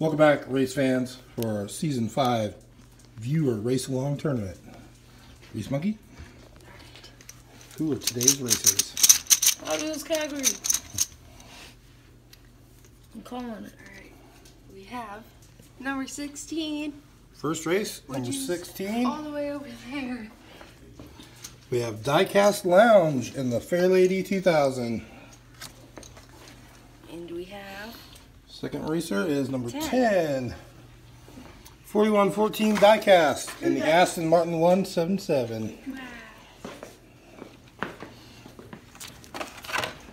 Welcome back, race fans, for our season five viewer race along tournament. Grease Monkey, who are today's racers? I'll do this category. I'm calling it. Alright, we have number 16, First race, Which number 16. all the way over there. We have Diecast Lounge in the Fair Lady 2000. And we have Second racer is number 10. Ten. 4114 Diecast in the Aston Martin 177.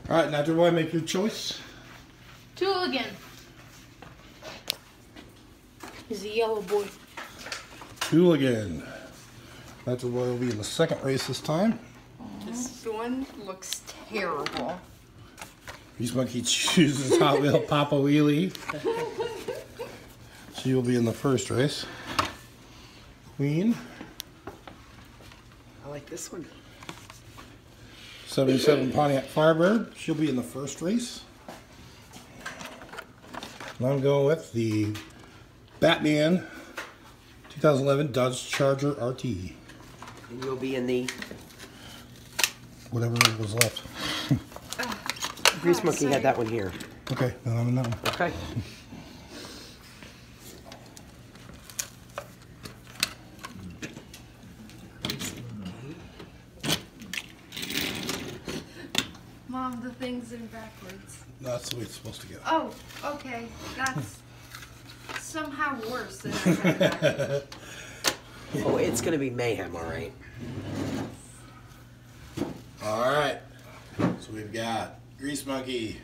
All right, Nitro Boy, make your choice. Two again. He's a yellow boy. Hooligan. Nitro Boy will be in the second race this time. this one looks terrible. Grease Monkey chooses Hot Wheel Poppa Wheelie. She will be in the first race. Queen, I like this one. 77 Pontiac Firebird. She'll be in the first race. And I'm going with the Batman 2011 Dodge Charger RT. And you'll be in the Whatever was left. Grease oh, Monkey had that one here. Okay, then I'm in that one. Okay. Mom, the thing's in backwards. That's the way it's supposed to go. Oh, okay. That's somehow worse than I had that. Oh, it's gonna be mayhem, all right. All right. So we've got Grease Monkey,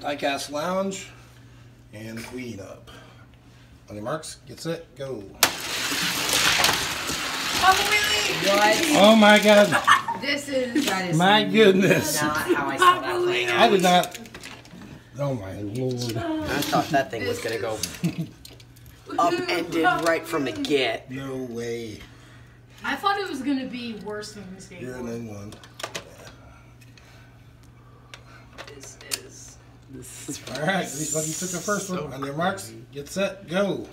Diecast Lounge, and the Queen up. On your marks, get set, go. Oh, what? Oh my God! This is That is My goodness! not how I saw that oh, playing I did not. Oh my lord! I thought that thing was gonna go upended right from the get. No way! I thought it was gonna be worse than this game. You're an game. in one. this is This is All right, Grease Monkey took the first one. On your marks, get set, go.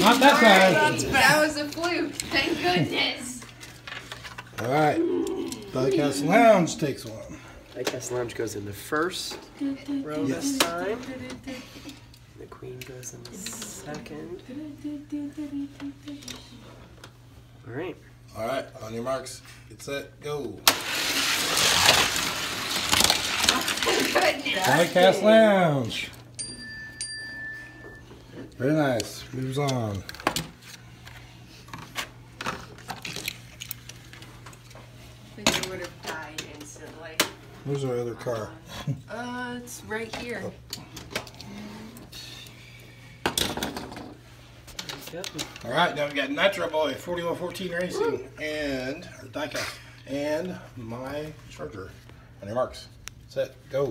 Not that side. that was a fluke. Thank goodness. All right. Diecast Lounge takes one. Diecast Lounge goes in the first row this time. The Queen goes in the second. All right. All right, on your marks, get set, go. Diecast Lounge. Very nice. Moves on. I think I would have died instantly. Where's our other car? Uh, it's right here. Yep. All right, now we got Nitro Boy 4114 Racing and or Diecast and my Charger. On your marks, set, go.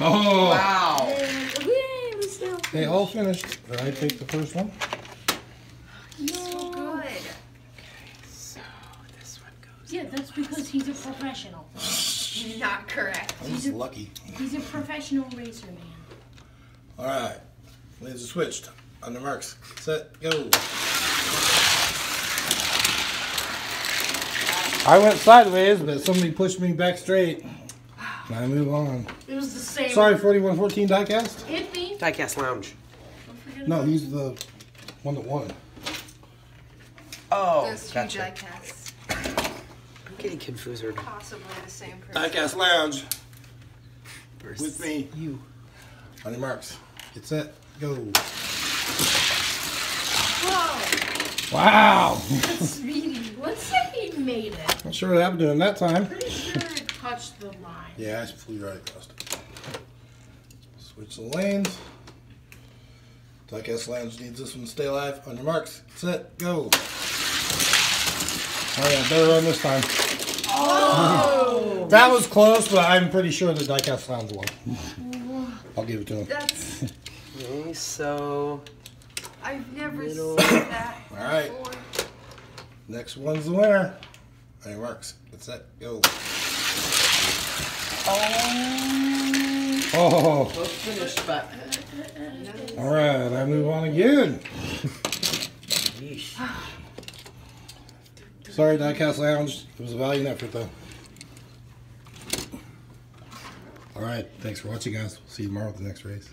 Oh, oh. Wow. Whee, they all finished. Did I take the first one? so good. So this one goes. Yeah, that's because he's a professional. Not correct. I was lucky. He's a professional racer, man. All right, lanes are switched. On your marks, set, go. I went sideways, but somebody pushed me back straight. And I move on. It was the same. Sorry, 4114 Diecast? Hit me. Diecast Lounge. No, he's the one that won. Oh, Those two gotcha. diecasts. I'm getting confused. Possibly the same person. Diecast Lounge With with me. You. On your marks, get set, go. Whoa! Wow! Speedy. Let's made it. Not sure what happened to him that time. Pretty sure it touched the line. Yeah, I flew right across it. Switch the lanes. Diecast Lounge needs this one to stay alive. On your marks, set, go. Oh yeah, better run this time. Oh! that was close, but I'm pretty sure the Diecast Lounge won. I'll give it to him. That's. Okay, so I've never Middle. seen that All right. before. Next one's the winner. On your marks, get set, go. Oh. Oh, Both finished, but. all right. I move on again. Yeesh. Sorry, Diecast Lounge. It was a valiant effort, though. All right. Thanks for watching, guys. We'll see you tomorrow with the next race.